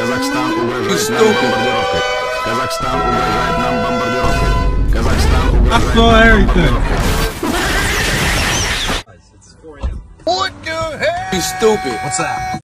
Казахстан угрожает нам бомбардировкой. Казахстан угрожает нам бомбардировкой. Казахстан угрожает нам бомбардировкой. What the hell? You stupid. What's up?